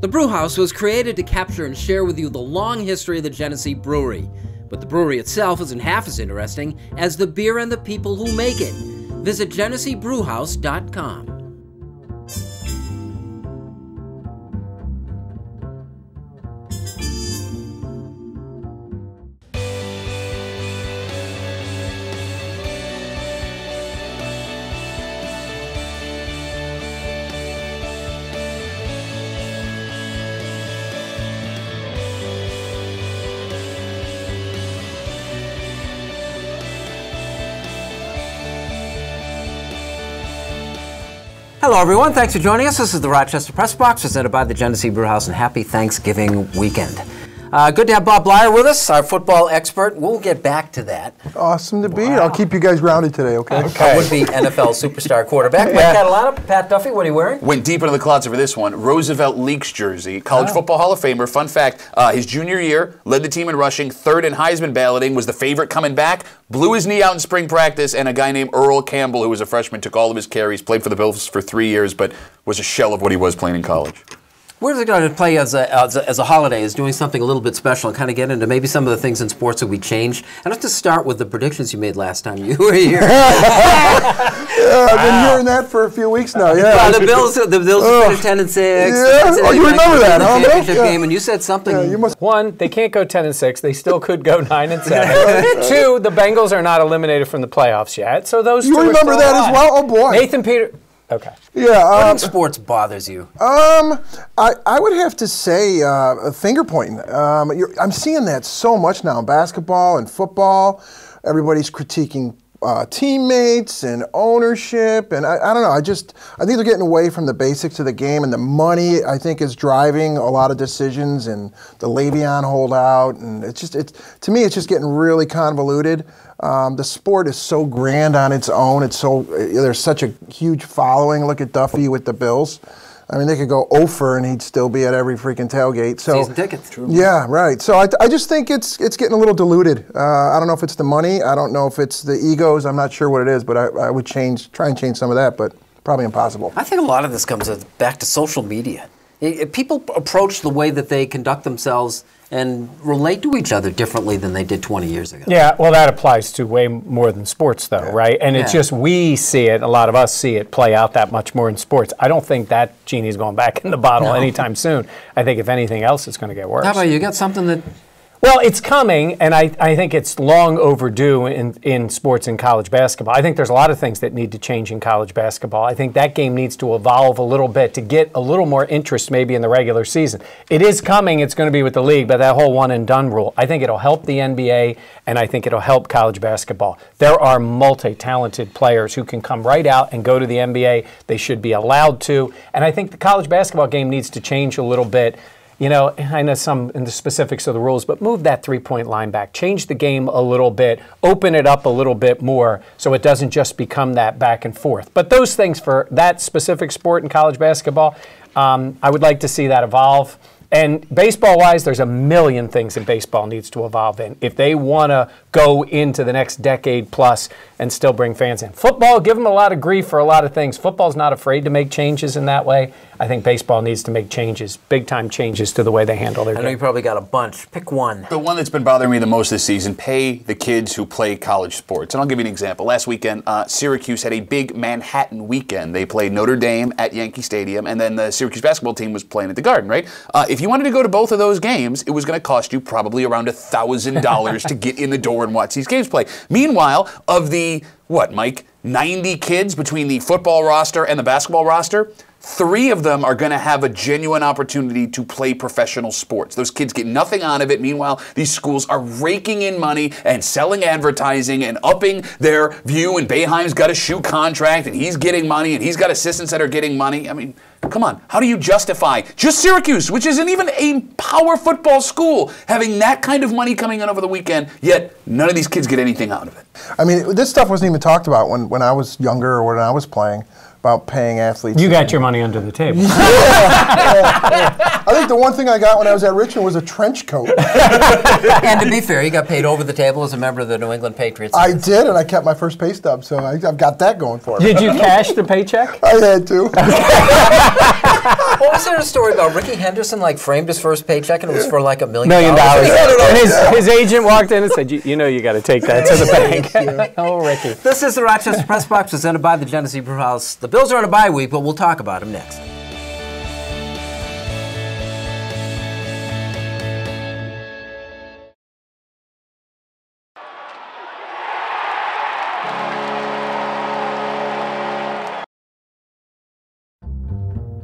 The Brewhouse was created to capture and share with you the long history of the Genesee Brewery, but the brewery itself isn't half as interesting as the beer and the people who make it. Visit GeneseeBrewhouse.com. Hello, everyone. Thanks for joining us. This is the Rochester Press Box, presented by the Genesee Brewhouse, and happy Thanksgiving weekend. Uh, good to have Bob Bleier with us, our football expert. We'll get back to that. Awesome to be here. I'll keep you guys grounded today, okay? Okay. Would be NFL superstar quarterback. Mike Catalana, Pat Duffy, what are you wearing? Went deep into the closet for this one. Roosevelt Leaks jersey, College Oh. Football Hall of Famer. Fun fact: uh, his junior year, led the team in rushing, third in Heisman balloting, was the favorite coming back. Blew his knee out in spring practice, and a guy named Earl Campbell, who was a freshman, took all of his carries. Played for the Bills for three years, but was a shell of what he was playing in college. We're going to play as a, as, a, as a holiday, as doing something a little bit special, and kind of get into maybe some of the things in sports that we changed. And let's just start with the predictions you made last time you were here. Yeah, I've been hearing that for a few weeks now. Yeah. Uh, the Bills, the Bills Ugh. finished ten and six. Yeah? Oh, you remember that, the huh, Bill? championship Yeah. game, and you said something. Yeah, you must. One, they can't go 10 and 6. They still could go 9 and 7. Two, the Bengals are not eliminated from the playoffs yet. So those You two are remember still that as well? Oh, boy. Nathan Peter. Okay. Yeah. what Um, in sports bothers you? um, I, I would have to say uh, finger pointing. Um, you're, I'm seeing that so much now in basketball and football. Everybody's critiquing uh, teammates and ownership, and I, I don't know. I just I think they're getting away from the basics of the game, and the money I think is driving a lot of decisions, and the Le'Veon holdout, and it's just it's to me it's just getting really convoluted. Um, the sport is so grand on its own. It's so there's such a huge following. Look at Duffy with the Bills. I mean, they could go over and he'd still be at every freaking tailgate. So Season tickets. True. yeah, right. So I, I just think it's it's getting a little diluted. Uh, I don't know if it's the money. I don't know if it's the egos. I'm not sure what it is, but I, I would change, try and change some of that, but probably impossible. I think a lot of this comes back to social media. People approach the way that they conduct themselves and relate to each other differently than they did 20 years ago. Yeah, well, that applies to way more than sports, though, right? And it's Yeah. just we see it, a lot of us see it play out that much more in sports. I don't think that genie's going back in the bottle anytime soon. I think if anything else, it's going to get worse. How about? You got something that Well, it's coming, and I, I think it's long overdue in, in sports and college basketball. I think there's a lot of things that need to change in college basketball. I think that game needs to evolve a little bit to get a little more interest maybe in the regular season. It is coming, it's going to be with the league, but that whole one and done rule, I think it'll help the NBA, and I think it'll help college basketball. There are multi talented players who can come right out and go to the NBA. They should be allowed to. And I think the college basketball game needs to change a little bit. You know, I know some in the specifics of the rules, but move that three point line back. Change the game a little bit, open it up a little bit more so it doesn't just become that back and forth. But those things for that specific sport in college basketball, um, I would like to see that evolve. And baseball wise, there's a million things that baseball needs to evolve in. If they want to go into the next decade plus and still bring fans in. Football, give them a lot of grief for a lot of things. Football's not afraid to make changes in that way. I think baseball needs to make changes, big time changes to the way they handle their I know you probably got a bunch. Pick one. The one that's been bothering me the most this season: pay the kids who play college sports. And I'll give you an example. Last weekend, uh, Syracuse had a big Manhattan weekend. They played Notre Dame at Yankee Stadium, and then the Syracuse basketball team was playing at the Garden. Right? Uh, if you wanted to go to both of those games, it was going to cost you probably around a thousand dollars to get in the door and watch these games play. Meanwhile, of the what, Mike, 90 kids between the football roster and the basketball roster. Three of them are going to have a genuine opportunity to play professional sports. Those kids get nothing out of it. Meanwhile, these schools are raking in money and selling advertising and upping their view. And Boeheim's got a shoe contract and he's getting money and he's got assistants that are getting money. I mean, come on. How do you justify just Syracuse, which isn't even a power football school, having that kind of money coming in over the weekend, yet none of these kids get anything out of it? I mean, this stuff wasn't even talked about when, when I was younger or when I was playing about paying athletes. You got your money under the table. I think the one thing I got when I was at Richmond was a trench coat. and to be fair, you got paid over the table as a member of the New England Patriots. I did, and I kept my first pay stub, so I, I've got that going for me. Did you cash the paycheck? I had to. What was there a story about Rickey Henderson like framed his first paycheck and it was for like a million Million dollars. dollars? And his, his agent walked in and said, "You, you know, you got to take that to the bank." oh, Ricky. This is the Rochester Press Box presented by the Genesee Brew The Bills are on a bye week, but we'll talk about them next.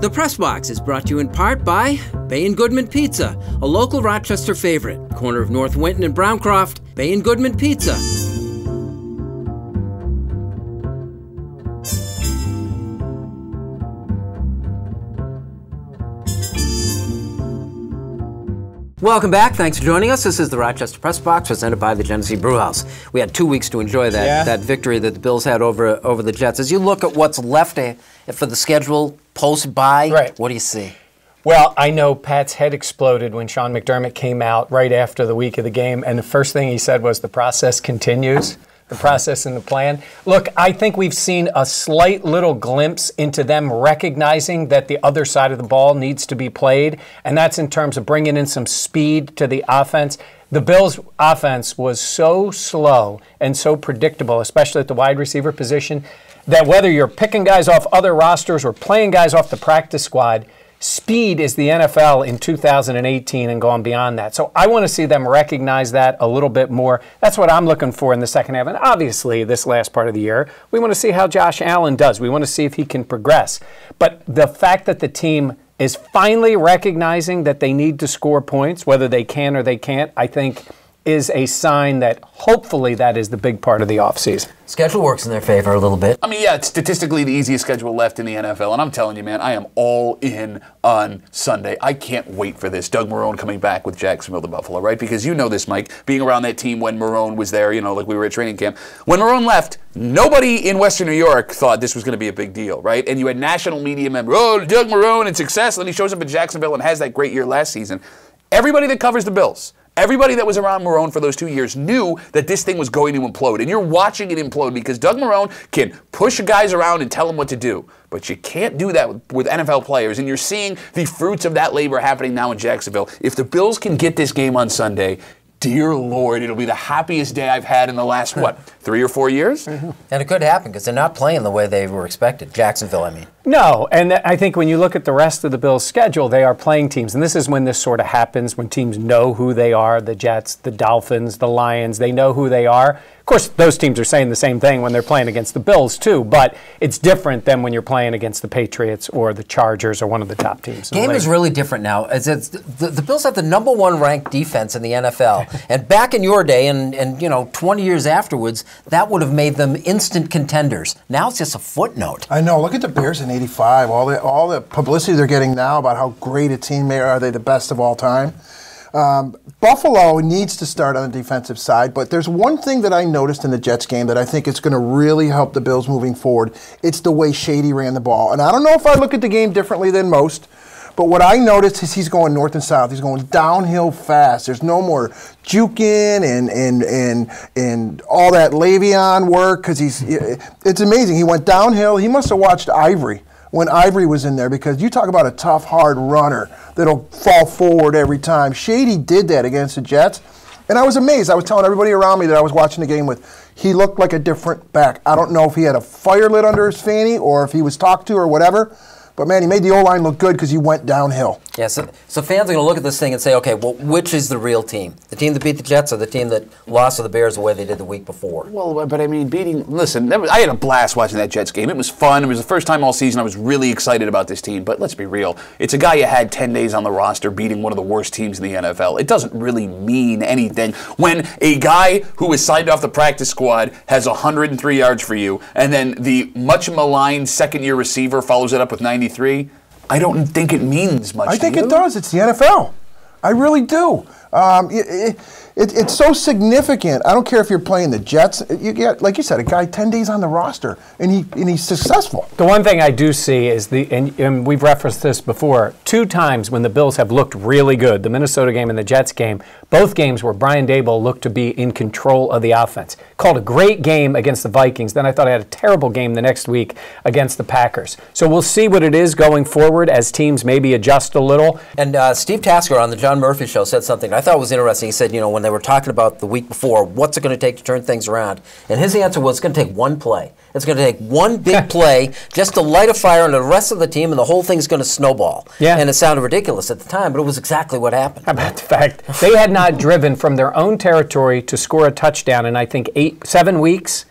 The Press Box is brought to you in part by Bay and Goodman Pizza, a local Rochester favorite, corner of North Winton and Browncroft. Bay and Goodman Pizza. Welcome back. Thanks for joining us. This is the Rochester Press Box presented by the Genesee Brew House. We had two weeks to enjoy that, Yeah. that victory that the Bills had over over the Jets. As you look at what's left eh, for the schedule post bye, Right. what do you see? Well, I know Pat's head exploded when Sean McDermott came out right after the week of the game, and the first thing he said was, "The process continues." The process and the plan. Look, I think we've seen a slight little glimpse into them recognizing that the other side of the ball needs to be played, and that's in terms of bringing in some speed to the offense. The Bills' offense was so slow and so predictable, especially at the wide receiver position, that whether you're picking guys off other rosters or playing guys off the practice squad, speed is the NFL in 2018 and gone beyond that. So I want to see them recognize that a little bit more. That's what I'm looking for in the second half. And obviously, this last part of the year, we want to see how Josh Allen does. We want to see if he can progress. But the fact that the team is finally recognizing that they need to score points, whether they can or they can't, I think is a sign that hopefully that is the big part of the offseason. Schedule works in their favor a little bit. I mean, yeah, it's statistically the easiest schedule left in the NFL, and I'm telling you, man, I am all in on Sunday. I can't wait for this. Doug Marrone coming back with Jacksonville to Buffalo, right? Because you know this, Mike, being around that team when Marrone was there, you know, like we were at training camp. When Marrone left, nobody in Western New York thought this was going to be a big deal, right? And you had national media members, oh, Doug Marrone and success, and then he shows up in Jacksonville and has that great year last season. Everybody that covers the Bills, Everybody that was around Marrone for those two years knew that this thing was going to implode. And you're watching it implode because Doug Marrone can push guys around and tell them what to do. But you can't do that with, with NFL players. And you're seeing the fruits of that labor happening now in Jacksonville. If the Bills can get this game on Sunday, dear Lord, it'll be the happiest day I've had in the last, hmm. what, three or four years? And it could happen because they're not playing the way they were expected. Jacksonville, I mean. No, and I think when you look at the rest of the Bills' schedule, they are playing teams, and this is when this sort of happens when teams know who they are the Jets, the Dolphins, the Lions, they know who they are. Of course, those teams are saying the same thing when they're playing against the Bills, too, but it's different than when you're playing against the Patriots or the Chargers or one of the top teams. the Game is really different now. As it's, the, the Bills have the number one ranked defense in the NFL, and back in your day, and, and you know, 20 years afterwards, that would have made them instant contenders. Now it's just a footnote. I know. Look at the Bears in '85. All the all the publicity they're getting now about how great a team they are. Are they the best of all time? Um, Buffalo needs to start on the defensive side, but there's one thing that I noticed in the Jets game that I think is going to really help the Bills moving forward. It's the way Shady ran the ball, and I don't know if I look at the game differently than most. But what I noticed is he's going north and south. He's going downhill fast. There's no more juking and and and and all that Le'Veon work because he's. It's amazing. He went downhill. He must have watched Ivory when Ivory was in there because you talk about a tough, hard runner that'll fall forward every time. Shady did that against the Jets, and I was amazed. I was telling everybody around me that I was watching the game with. He looked like a different back. I don't know if he had a fire lit under his fanny or if he was talked to or whatever. But man, he made the O line look good because he went downhill. Yeah, so, so fans are going to look at this thing and say, okay, well, which is the real team? The team that beat the Jets or the team that lost to the Bears the way they did the week before? Well, but I mean, beating. Listen, that was, I had a blast watching that Jets game. It was fun. It was the first time all season I was really excited about this team. But let's be real. It's a guy you had 10 days on the roster beating one of the worst teams in the NFL. It doesn't really mean anything when a guy who was signed off the practice squad has 103 yards for you, and then the much maligned second year receiver follows it up with 93. I don't think it means much. I think you. it does. It's the NFL. I really do. Um, it, it, it, it's so significant. I don't care if you're playing the Jets. You get, like you said, a guy 10 days on the roster, and he and he's successful. The one thing I do see is the, and, and we've referenced this before, two times when the Bills have looked really good, the Minnesota game and the Jets game, both games where Brian Daboll looked to be in control of the offense. Called a great game against the Vikings. Then I thought I had a terrible game the next week against the Packers. So we'll see what it is going forward as teams maybe adjust a little. And uh, Steve Tasker on the John Murphy show said something I thought was interesting. He said, you know, when they were talking about the week before, what's it going to take to turn things around? And his answer was, it's going to take one play. It's going to take one big play just to light a fire on the rest of the team, and the whole thing's going to snowball. Yeah. And it sounded ridiculous at the time, but it was exactly what happened. How about the fact they had not driven from their own territory to score a touchdown in I think eight, seven weeks?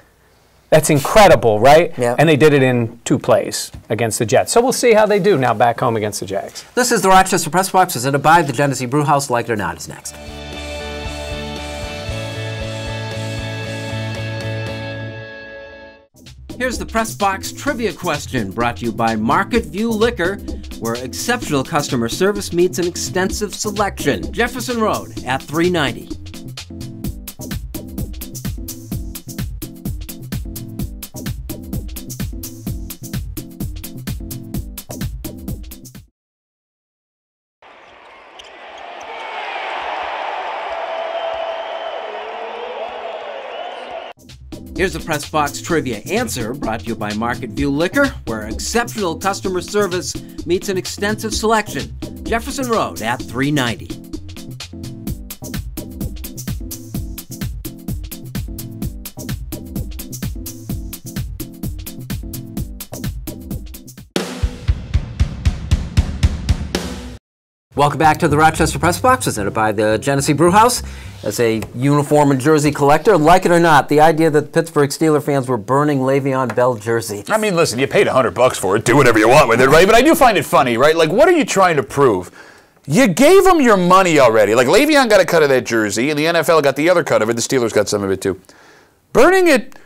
That's incredible, right? Yeah. And they did it in two plays against the Jets. So we'll see how they do now back home against the Jags. This is the Rochester Press Box presented by the Genesee Brew House. Like it or not, is next. Here's the Press Box trivia question brought to you by Market View Liquor, where exceptional customer service meets an extensive selection. Jefferson Road at 390. Here's the Press Box Trivia answer brought to you by Market View Liquor, where exceptional customer service meets an extensive selection. Jefferson Road at 390. Welcome back to the Rochester Press Box, presented by the Genesee Brewhouse. As a uniform and jersey collector, like it or not, the idea that Pittsburgh Steeler fans were burning Le'Veon Bell jersey. I mean, listen, you paid a hundred bucks for it. Do whatever you want with it, right? But I do find it funny, right? Like, what are you trying to prove? You gave them your money already. Like, Le'Veon got a cut of that jersey, and the NFL got the other cut of it. The Steelers got some of it too. Burning it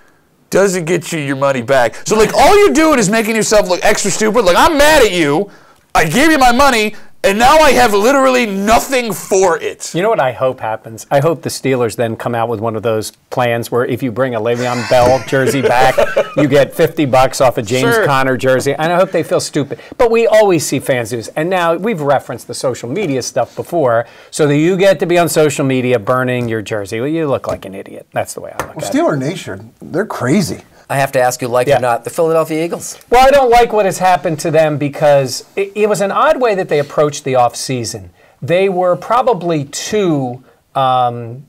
doesn't get you your money back. So, like, all you're doing is making yourself look extra stupid. Like, I'm mad at you. I gave you my money, and now I have literally nothing for it. You know what I hope happens? I hope the Steelers then come out with one of those plans where if you bring a Le'Veon Bell jersey back, you get 50 bucks off a James Sure. Conner jersey. And I hope they feel stupid. But we always see fans do this. And now we've referenced the social media stuff before, so that you get to be on social media burning your jersey. Well, you look like an idiot. That's the way I look at it. Steeler Nation, they're crazy. I have to ask you, like Yeah. or not, the Philadelphia Eagles. Well, I don't like what has happened to them because it, it was an odd way that they approached the offseason. They were probably too. Um,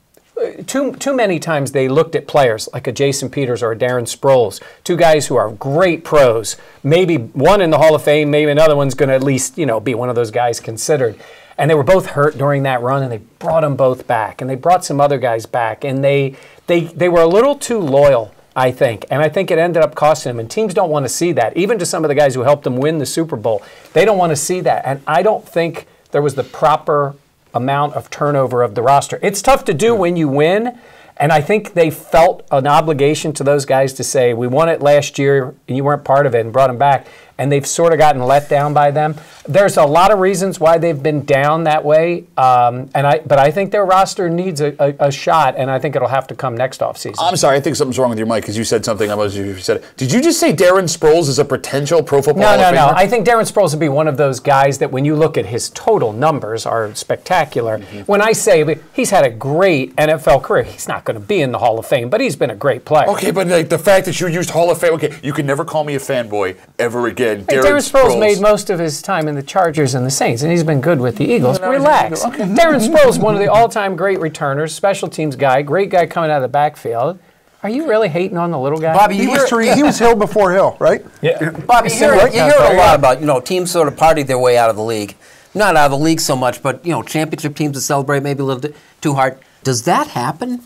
too, too many times they looked at players like a Jason Peters or a Darren Sproles, two guys who are great pros. Maybe one in the Hall of Fame, maybe another one's going to at least you know be one of those guys considered. And they were both hurt during that run, and they brought them both back, and they brought some other guys back, and they they they were a little too loyal. I think. And I think it ended up costing them. And teams don't want to see that. Even to some of the guys who helped them win the Super Bowl, they don't want to see that. And I don't think there was the proper amount of turnover of the roster. It's tough to do when you win. And I think they felt an obligation to those guys to say, we won it last year and you weren't part of it and brought them back. And they've sort of gotten let down by them. There's a lot of reasons why they've been down that way. Um, and I, but I think their roster needs a, a, a shot, and I think it'll have to come next offseason. I'm sorry, I think something's wrong with your mic because you said something. I was you said. Did you just say Darren Sproles is a potential Pro Football No, no, no. I think Darren Sproles would be one of those guys that when you look at his total numbers are spectacular. Mm-hmm. When I say he's had a great NFL career, he's not going to be in the Hall of Fame, but he's been a great player. Okay, but like the fact that you used Hall of Fame. Okay, you can never call me a fanboy ever again. Hey, Darren, Darren Sproles made most of his time in the Chargers and the Saints, and he's been good with the Eagles. now he's Relax. okay. Darren Sproles, one of the all-time great returners, special teams guy, great guy coming out of the backfield. Are you really hating on the little guy? Bobby, He was, hear, Terry, he was Hill before Hill, right? yeah. Bobby, you hear, you hear a lot about you know teams sort of party their way out of the league. Not out of the league so much, but you know championship teams that celebrate maybe a little bit too hard. Does that happen?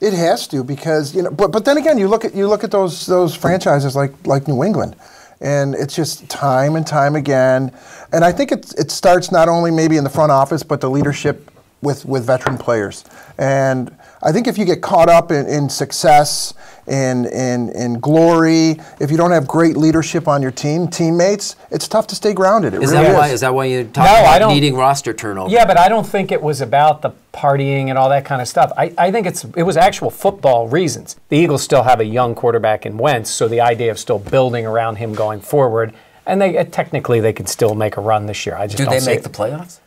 It has to because you know, but but then again, you look at you look at those those franchises like like New England, and it's just time and time again. And I think it it starts not only maybe in the front office, but the leadership with with veteran players. And I think if you get caught up in, in success and, and, and glory, if you don't have great leadership on your team, teammates, it's tough to stay grounded. It Is really that is. why? Is that why you talk No, I about don't- needing roster turnover? Yeah, but I don't think it was about the partying and all that kind of stuff. I, I think it's it was actual football reasons. The Eagles still have a young quarterback in Wentz, so the idea of still building around him going forward, and they uh, technically they could still make a run this year. I just Do don't they make it. the playoffs?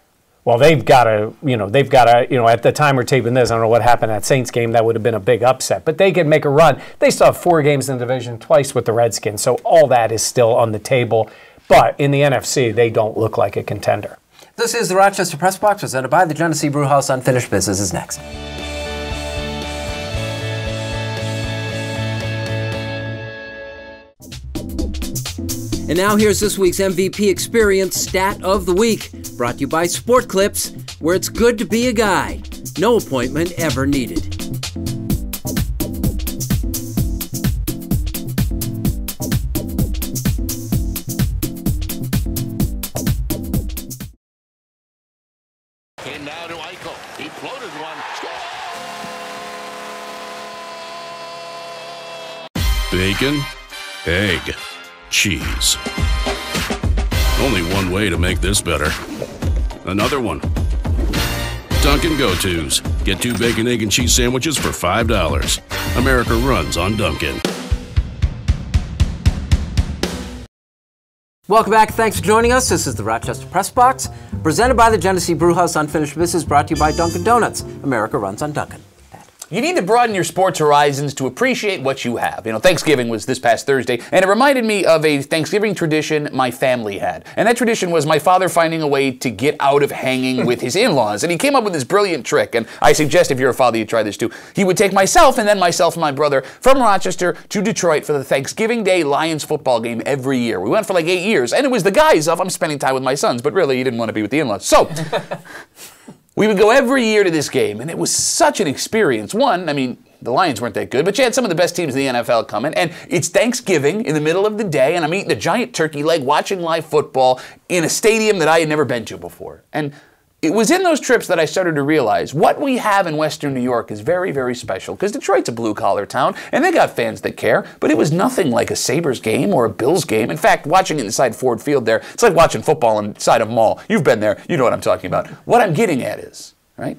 Well, they've got to, you know, they've got to, you know, at the time we're taping this, I don't know what happened at Saints game. That would have been a big upset, but they could make a run. They still have four games in the division, twice with the Redskins, so all that is still on the table. But in the NFC, they don't look like a contender. This is the Rochester Press Box presented by the Genesee Brewhouse. Unfinished Business is next. And now here's this week's MVP Experience Stat of the Week, brought to you by Sport Clips, where it's good to be a guy. No appointment ever needed. In now to Eichel. He floated one. Score! Bacon, egg, cheese. Only one way to make this better. Another one. Dunkin' Go Tos. Get two bacon, egg, and cheese sandwiches for $5. America runs on Dunkin'. Welcome back. Thanks for joining us. This is the Rochester Press Box, presented by the Genesee Brewhouse. Unfinished Business brought to you by Dunkin' Donuts. America runs on Dunkin'. You need to broaden your sports horizons to appreciate what you have. You know, Thanksgiving was this past Thursday, and it reminded me of a Thanksgiving tradition my family had. And that tradition was my father finding a way to get out of hanging with his in laws. And he came up with this brilliant trick, and I suggest if you're a father, you try this too. He would take myself and then myself and my brother from Rochester to Detroit for the Thanksgiving Day Lions football game every year. We went for like eight years, and it was the guise of I'm spending time with my sons, but really, he didn't want to be with the in laws. So, we would go every year to this game, and it was such an experience. One, I mean, the Lions weren't that good, but you had some of the best teams in the NFL coming, and it's Thanksgiving in the middle of the day, and I'm eating a giant turkey leg, watching live football in a stadium that I had never been to before. And it was in those trips that I started to realize what we have in Western New York is very, very special because Detroit's a blue collar town and they got fans that care, but it was nothing like a Sabres game or a Bills game. In fact, watching it inside Ford Field there, it's like watching football inside a mall. You've been there, you know what I'm talking about. What I'm getting at is, right?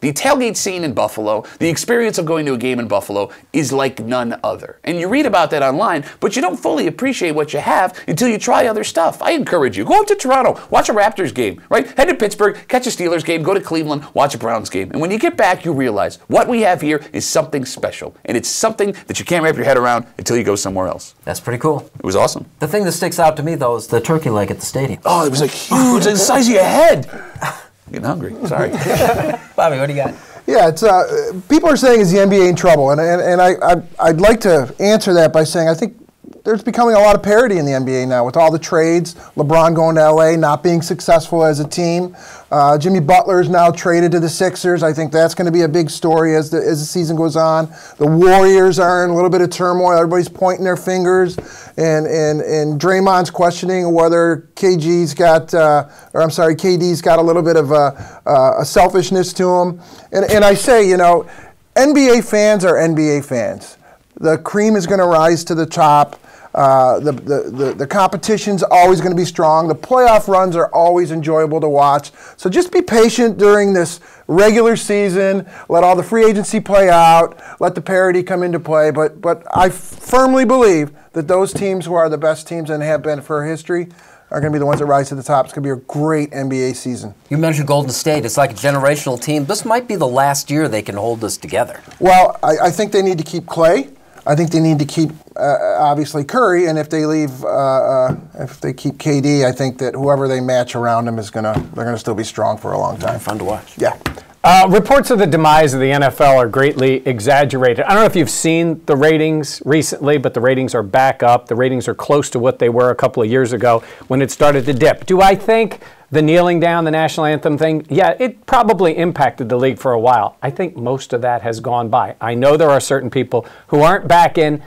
The tailgate scene in Buffalo, the experience of going to a game in Buffalo is like none other. And you read about that online, but you don't fully appreciate what you have until you try other stuff. I encourage you, go up to Toronto, watch a Raptors game, right? Head to Pittsburgh, catch a Steelers game, go to Cleveland, watch a Browns game. And when you get back, you realize what we have here is something special. And it's something that you can't wrap your head around until you go somewhere else. That's pretty cool. It was awesome. The thing that sticks out to me, though, is the turkey leg at the stadium. Oh, it was like huge, the size of your head. I'm getting hungry. Sorry. Bobby, what do you got? Yeah, it's uh, people are saying is the NBA in trouble, and and, and I, I I'd like to answer that by saying I think there's becoming a lot of parity in the NBA now with all the trades. LeBron going to LA, not being successful as a team. Uh, Jimmy Butler is now traded to the Sixers. I think that's going to be a big story as the as the season goes on. The Warriors are in a little bit of turmoil. Everybody's pointing their fingers, and and and Draymond's questioning whether KG's got, uh, or I'm sorry, KD's got a little bit of a, a selfishness to him. And and I say, you know, NBA fans are NBA fans. The cream is going to rise to the top. Uh, the, the, the, the competition's always going to be strong. The playoff runs are always enjoyable to watch. So just be patient during this regular season. Let all the free agency play out. Let the parity come into play. But, but I firmly believe that those teams who are the best teams and have been for history are going to be the ones that rise to the top. It's going to be a great NBA season. You mentioned Golden State. It's like a generational team. This might be the last year they can hold this together. Well, I, I think they need to keep Clay. I think they need to keep uh, obviously Curry, and if they leave, uh, uh, if they keep KD, I think that whoever they match around him is gonna they're gonna still be strong for a long time. Fun to watch. Yeah. Uh, reports of the demise of the NFL are greatly exaggerated. I don't know if you've seen the ratings recently, but the ratings are back up. The ratings are close to what they were a couple of years ago when it started to dip. Do I think the kneeling down, the national anthem thing, yeah, it probably impacted the league for a while. I think most of that has gone by. I know there are certain people who aren't back in,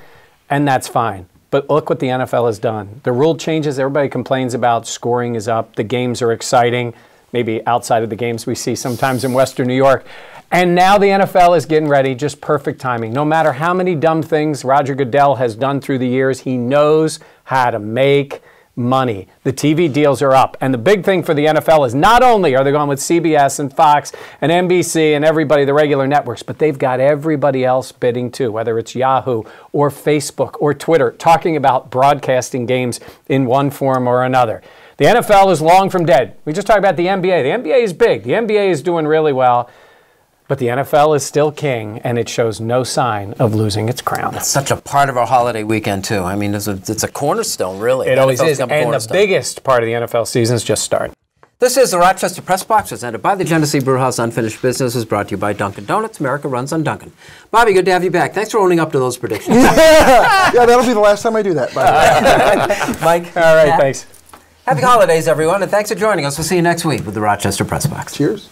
and that's fine. But look what the NFL has done. The rule changes everybody complains about. Scoring is up. The games are exciting. maybe outside of the games we see sometimes in Western New York. And now the NFL is getting ready, just perfect timing. No matter how many dumb things Roger Goodell has done through the years, he knows how to make money. The TV deals are up. And the big thing for the NFL is not only are they going with CBS and Fox and NBC and everybody, the regular networks, but they've got everybody else bidding too, whether it's Yahoo or Facebook or Twitter, talking about broadcasting games in one form or another. The NFL is long from dead. We just talked about the NBA. The NBA is big. The NBA is doing really well. But the NFL is still king, and it shows no sign of losing its crown. It's such a part of our holiday weekend too. I mean, it's a, it's a cornerstone, really. It always NFL's is. And the biggest part of the NFL season is just starting. This is the Rochester Press Box, presented by the Genesee Brewhouse. Unfinished Business is brought to you by Dunkin' Donuts. America runs on Dunkin'. Bobby, good to have you back. Thanks for owning up to those predictions. yeah, that'll be the last time I do that. By the way. Mike. All right, Pat, thanks. Happy holidays, everyone, and thanks for joining us. We'll see you next week with the Rochester Press Box. Cheers.